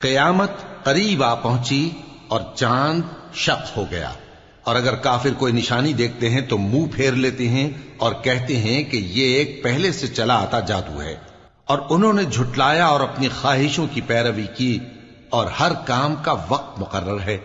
कयामत करीब आ पहुँची और चाँद शक हो गया। और अगर काफिर कोई निशानी देखते हैं तो मुँह फेर लेते हैं और कहते हैं कि ये एक पहले से चला आता जादू है। और उन्होंने झुटलाया और अपनी ख्वाहिशों की पैरवी की और हर काम का वक्त मुकर्र है।